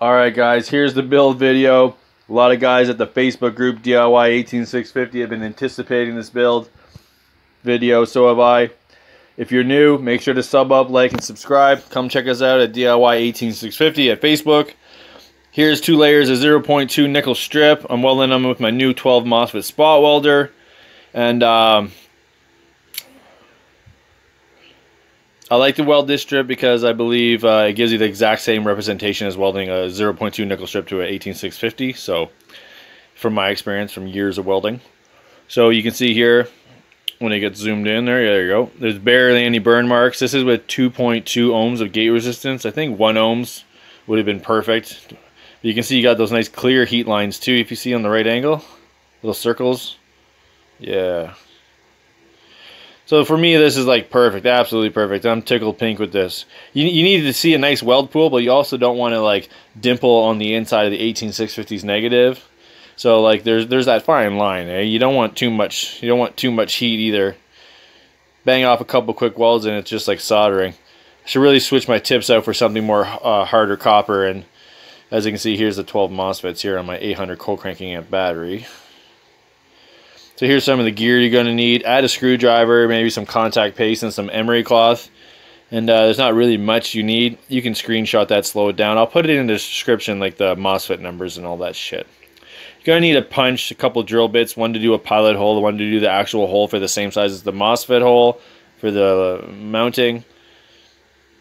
Alright guys, here's the build video. A lot of guys at the Facebook group DIY 18650 have been anticipating this build video, so have I. If you're new, make sure to sub up, like, and subscribe. Come check us out at DIY 18650 at Facebook. Here's two layers of 0.2 nickel strip. I'm welding them with my new 12 MOSFET spot welder. And um, I like to weld this strip because I believe uh, it gives you the exact same representation as welding a 0.2 nickel strip to an 18650. So, from my experience from years of welding. So you can see here, when it gets zoomed in there, there you go. There's barely any burn marks. This is with 2.2 ohms of gate resistance. I think 1 ohms would have been perfect. But You can see you got those nice clear heat lines too, if you see on the right angle. Little circles. Yeah, so for me, this is like perfect, absolutely perfect. I'm tickled pink with this. You, you need to see a nice weld pool, but you also don't want to like dimple on the inside of the 18650's negative. So like there's there's that fine line. Eh? You don't want too much. You don't want too much heat either. Bang off a couple quick welds and it's just like soldering. I should really switch my tips out for something more uh, harder copper. And as you can see, here's the 12 MOSFETs here on my 800 cold cranking amp battery. So here's some of the gear you're going to need. Add a screwdriver, maybe some contact paste and some emery cloth. And uh, there's not really much you need. You can screenshot that, slow it down. I'll put it in the description, like the MOSFET numbers and all that shit. You're going to need a punch, a couple drill bits, one to do a pilot hole, one to do the actual hole for the same size as the MOSFET hole for the mounting.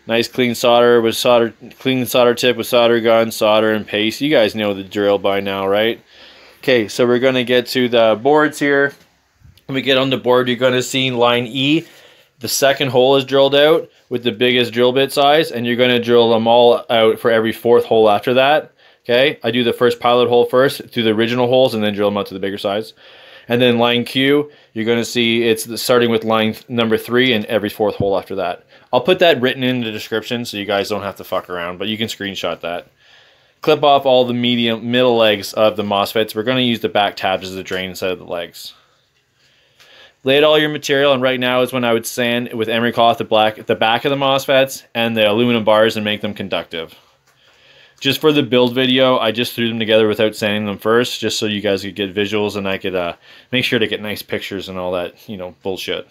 Nice clean solder with solder, clean solder tip with solder gun, solder and paste. You guys know the drill by now, right? Okay, so we're going to get to the boards here. When we get on the board, you're going to see line E. The second hole is drilled out with the biggest drill bit size, and you're going to drill them all out for every fourth hole after that. Okay, I do the first pilot hole first through the original holes and then drill them out to the bigger size. And then line Q, you're going to see it's starting with line number three and every fourth hole after that. I'll put that written in the description so you guys don't have to fuck around, but you can screenshot that clip off all the medium middle legs of the MOSFETs. We're going to use the back tabs as the drain instead of the legs. Lay all your material, and right now is when I would sand with emery cloth the black the back of the MOSFETs and the aluminum bars and make them conductive. Just for the build video, I just threw them together without sanding them first, just so you guys could get visuals and I could uh, make sure to get nice pictures and all that, you know, bullshit.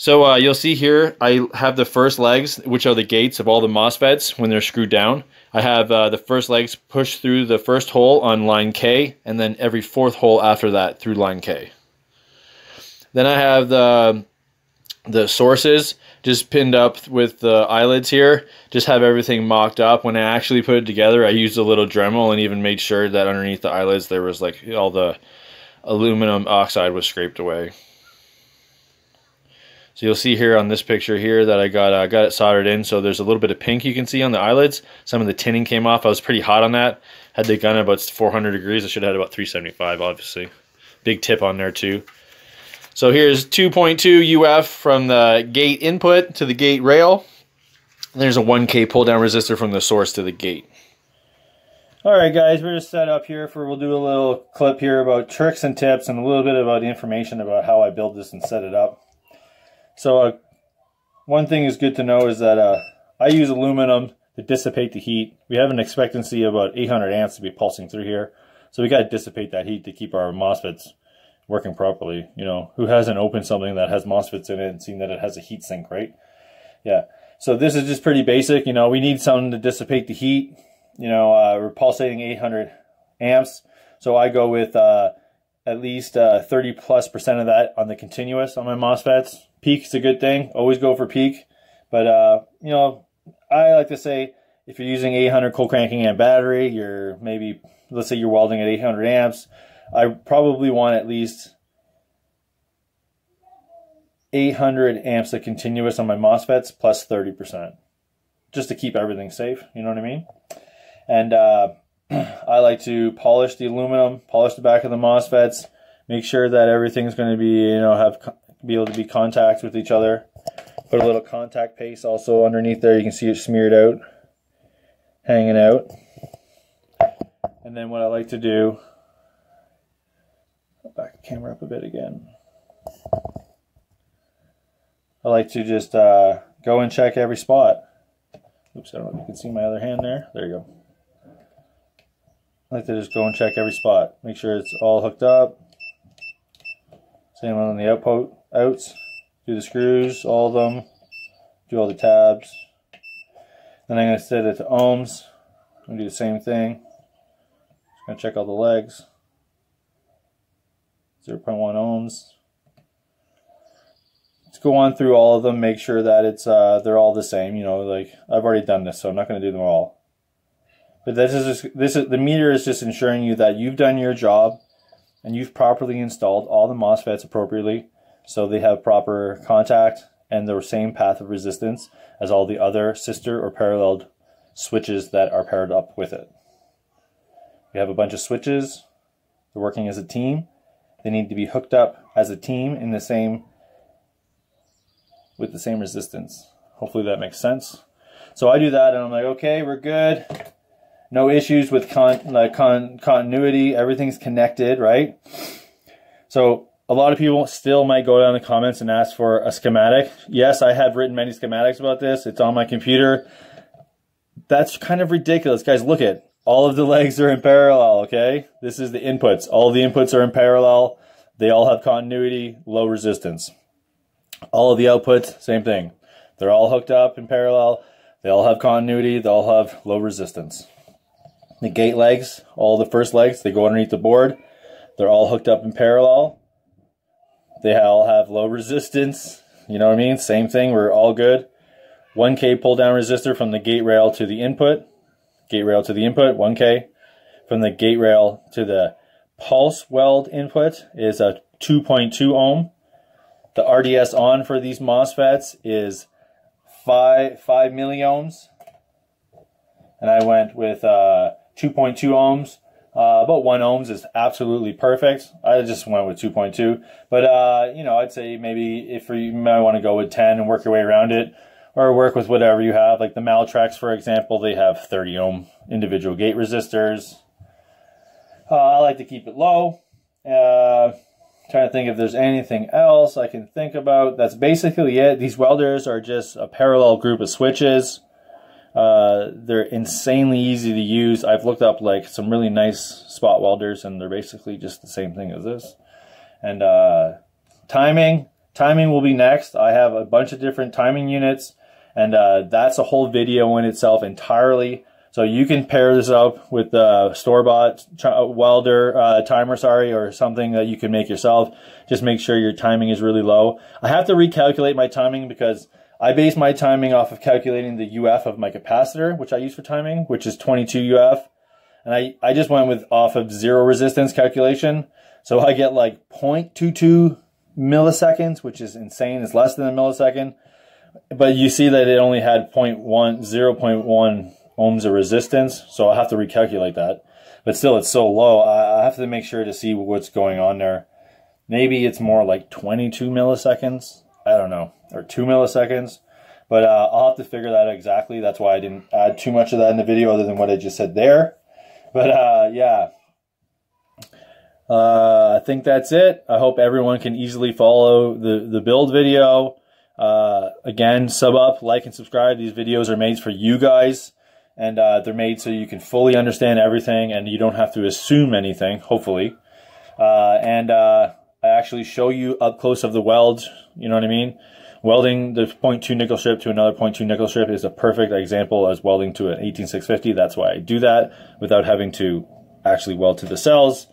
So uh, you'll see here, I have the first legs, which are the gates of all the MOSFETs when they're screwed down. I have uh, the first legs pushed through the first hole on line K, and then every fourth hole after that through line K. Then I have the the sources just pinned up with the eyelets here. Just have everything mocked up. When I actually put it together, I used a little Dremel and even made sure that underneath the eyelets there was like all the aluminum oxide was scraped away. So you'll see here on this picture here that I got uh, got it soldered in. So there's a little bit of pink you can see on the eyelets. Some of the tinning came off. I was pretty hot on that. Had the gun at about 400 degrees. I should have had about 375, obviously. Big tip on there too. So here's 2.2 UF from the gate input to the gate rail. There's a 1K pull down resistor from the source to the gate. Alright guys, we're just set up here for, we'll do a little clip here about tricks and tips and a little bit about information about how I build this and set it up. So uh, one thing is good to know is that uh, I use aluminum to dissipate the heat. We have an expectancy of about 800 amps to be pulsing through here. So we got to dissipate that heat to keep our MOSFETs working properly. You know, who hasn't opened something that has MOSFETs in it and seen that it has a heat sink, right? Yeah. So this is just pretty basic. You know, we need something to dissipate the heat. You know, uh, we're pulsating 800 amps. So I go with uh, at least uh, 30 plus percent of that on the continuous on my MOSFETs. Peak is a good thing. Always go for peak. But, uh, you know, I like to say if you're using 800 cold cranking amp battery, you're maybe, let's say you're welding at 800 amps, I probably want at least 800 amps of continuous on my MOSFETs plus 30%. Just to keep everything safe, you know what I mean? And uh, I like to polish the aluminum, polish the back of the MOSFETs, make sure that everything's going to be, you know, have be able to be contact with each other. Put a little contact paste also underneath there. You can see it smeared out, hanging out. And then what I like to do, back the camera up a bit again. I like to just uh, go and check every spot. Oops, I don't know if you can see my other hand there. There you go. I like to just go and check every spot. Make sure it's all hooked up. Same on the output outs. Do the screws, all of them. Do all the tabs. Then I'm going to set it to ohms. I'm going to do the same thing. Just going to check all the legs. 0.1 ohms. Let's go on through all of them, make sure that it's uh, they're all the same. You know, like I've already done this, so I'm not going to do them all. But this is just, this is the meter is just ensuring you that you've done your job and you've properly installed all the MOSFETs appropriately, so they have proper contact and the same path of resistance as all the other sister or paralleled switches that are paired up with it. We have a bunch of switches. They're working as a team. They need to be hooked up as a team in the same with the same resistance. Hopefully that makes sense. So I do that and I'm like, okay, we're good. No issues with con like con continuity. Everything's connected, right? So a lot of people still might go down the comments and ask for a schematic. Yes, I have written many schematics about this. It's on my computer. That's kind of ridiculous. Guys, look at all of the legs are in parallel, okay? This is the inputs. All the inputs are in parallel. They all have continuity, low resistance. All of the outputs, same thing. They're all hooked up in parallel. They all have continuity. They all have low resistance. The gate legs, all the first legs, they go underneath the board. They're all hooked up in parallel. They all have low resistance. You know what I mean? Same thing. We're all good. 1K pull down resistor from the gate rail to the input gate rail to the input, 1K. From the gate rail to the pulse weld input is a 2.2 ohm. The RDS on for these MOSFETs is 5, 5 milliohms. And I went with uh, 2.2 ohms. Uh, about 1 ohms is absolutely perfect. I just went with 2.2. But, uh, you know, I'd say maybe if you might want to go with 10 and work your way around it or work with whatever you have. Like the Malectrics, for example, they have 30 ohm individual gate resistors. Uh, I like to keep it low. Uh, trying to think if there's anything else I can think about. That's basically it. These welders are just a parallel group of switches. Uh, they're insanely easy to use. I've looked up like some really nice spot welders, and they're basically just the same thing as this. And uh, timing, timing will be next. I have a bunch of different timing units. And uh, that's a whole video in itself entirely. So you can pair this up with the store-bought welder uh, timer, sorry, or something that you can make yourself. Just make sure your timing is really low. I have to recalculate my timing because I base my timing off of calculating the UF of my capacitor, which I use for timing, which is 22 UF. And I, I just went with off of zero resistance calculation. So I get like 0.22 milliseconds, which is insane. It's less than a millisecond. But you see that it only had 0.1, 0.1 ohms of resistance, so i have to recalculate that. But still, it's so low, I have to make sure to see what's going on there. Maybe it's more like 22 milliseconds. I don't know, or 2 milliseconds. But uh, I'll have to figure that out exactly. That's why I didn't add too much of that in the video other than what I just said there. But uh, yeah, uh, I think that's it. I hope everyone can easily follow the, the build video. Uh, again, sub up, like, and subscribe. These videos are made for you guys, and uh, they're made so you can fully understand everything and you don't have to assume anything, hopefully. Uh, and I actually show you up close of the weld, you know what I mean? Welding the 0.2 nickel strip to another 0.2 nickel strip is a perfect example as welding to an 18650. That's why I do that without having to actually weld to the cells.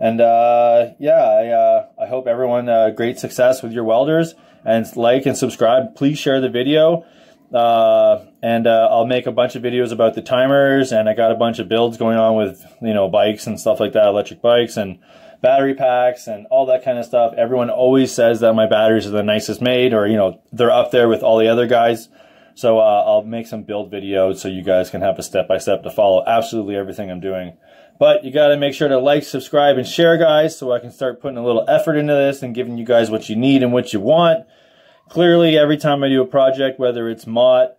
And uh, yeah, I, uh, I hope everyone uh, great success with your welders and like and subscribe. Please share the video. Uh, and uh, I'll make a bunch of videos about the timers and I got a bunch of builds going on with, you know, bikes and stuff like that, electric bikes and battery packs and all that kind of stuff. Everyone always says that my batteries are the nicest made or, you know, they're up there with all the other guys. So uh, I'll make some build videos so you guys can have a step-by-step -step to follow absolutely everything I'm doing. But you got to make sure to like, subscribe, and share, guys, so I can start putting a little effort into this and giving you guys what you need and what you want. Clearly, every time I do a project, whether it's MOT, uh,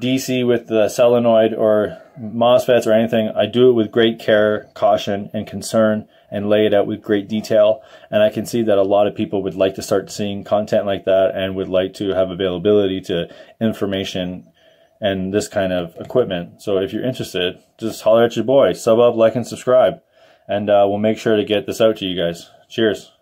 DC with the solenoid, or MOSFETs or anything, I do it with great care, caution, and concern and lay it out with great detail. And I can see that a lot of people would like to start seeing content like that and would like to have availability to information and this kind of equipment. So if you're interested, just holler at your boy. Sub up, like, and subscribe. And uh, we'll make sure to get this out to you guys. Cheers.